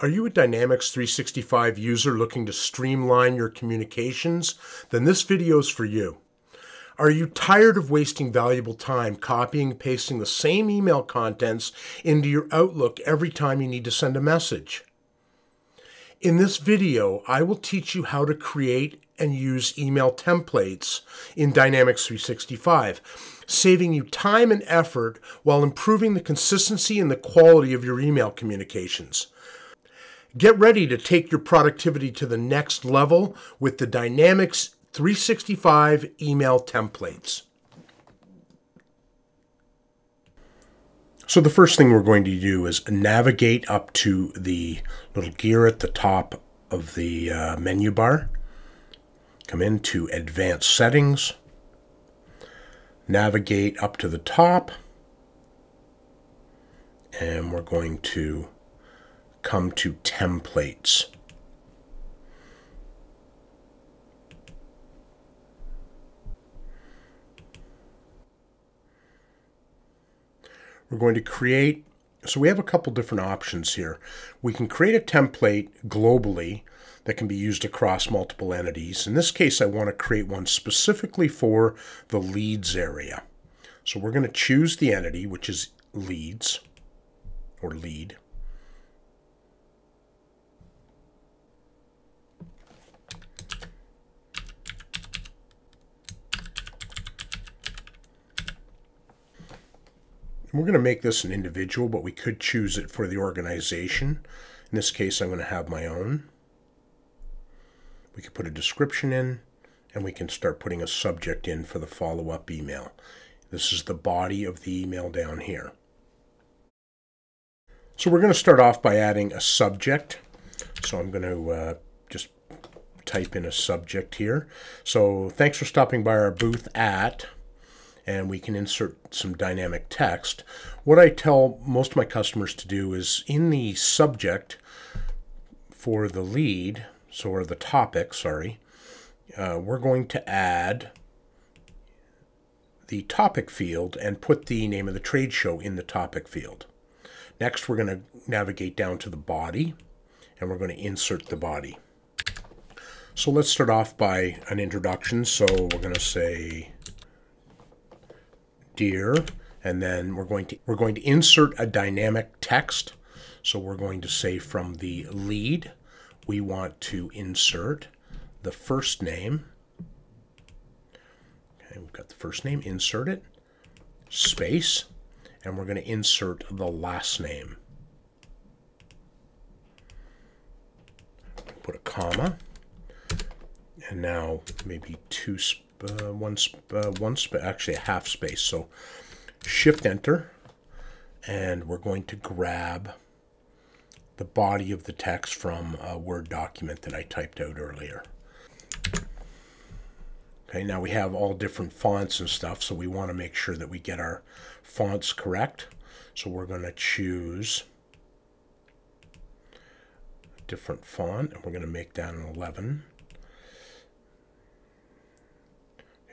Are you a Dynamics 365 user looking to streamline your communications? Then this video is for you. Are you tired of wasting valuable time copying and pasting the same email contents into your Outlook every time you need to send a message? In this video, I will teach you how to create and use email templates in Dynamics 365, saving you time and effort while improving the consistency and the quality of your email communications. Get ready to take your productivity to the next level with the Dynamics 365 email templates. So the first thing we're going to do is navigate up to the little gear at the top of the uh, menu bar. Come into Advanced Settings. Navigate up to the top. And we're going to come to templates. We're going to create, so we have a couple different options here. We can create a template globally that can be used across multiple entities. In this case, I want to create one specifically for the leads area. So we're going to choose the entity, which is leads or lead. We're going to make this an individual, but we could choose it for the organization. In this case, I'm going to have my own. We could put a description in, and we can start putting a subject in for the follow-up email. This is the body of the email down here. So we're going to start off by adding a subject. So I'm going to uh, just type in a subject here. So thanks for stopping by our booth at and we can insert some dynamic text. What I tell most of my customers to do is in the subject for the lead, so or the topic, sorry, uh, we're going to add the topic field and put the name of the trade show in the topic field. Next, we're going to navigate down to the body, and we're going to insert the body. So let's start off by an introduction. So we're going to say dear, and then we're going to we're going to insert a dynamic text. So we're going to say from the lead, we want to insert the first name. Okay, we've got the first name, insert it, space, and we're going to insert the last name. Put a comma, and now maybe two uh, one, uh, one actually a half space. So shift enter, and we're going to grab the body of the text from a Word document that I typed out earlier. Okay, now we have all different fonts and stuff, so we want to make sure that we get our fonts correct. So we're going to choose a different font, and we're going to make that an 11.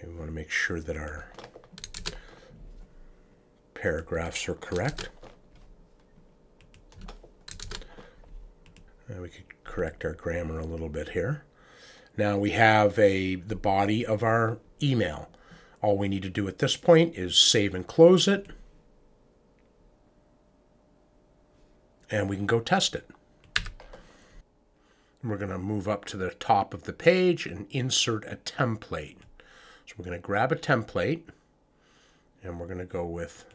We want to make sure that our paragraphs are correct. And we could correct our grammar a little bit here. Now we have a the body of our email. All we need to do at this point is save and close it. And we can go test it. We're going to move up to the top of the page and insert a template. So we're going to grab a template and we're going to go with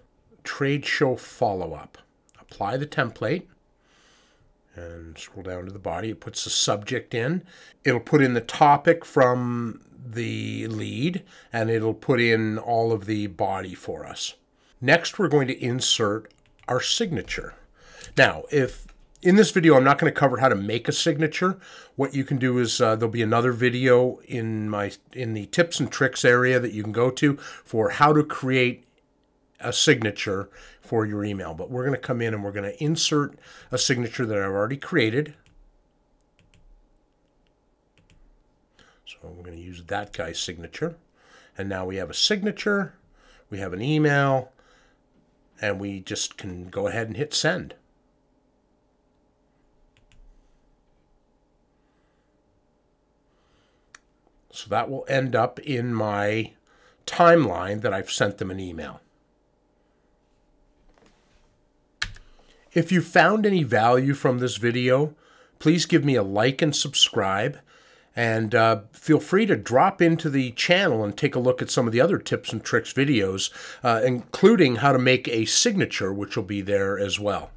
trade show follow-up. Apply the template and scroll down to the body. It puts the subject in. It'll put in the topic from the lead and it'll put in all of the body for us. Next, we're going to insert our signature. Now, if in this video, I'm not going to cover how to make a signature. What you can do is uh, there'll be another video in my in the tips and tricks area that you can go to for how to create a signature for your email. But we're going to come in and we're going to insert a signature that I've already created. So we're going to use that guy's signature. And now we have a signature, we have an email, and we just can go ahead and hit send. So that will end up in my timeline that I've sent them an email. If you found any value from this video, please give me a like and subscribe. And uh, feel free to drop into the channel and take a look at some of the other tips and tricks videos, uh, including how to make a signature, which will be there as well.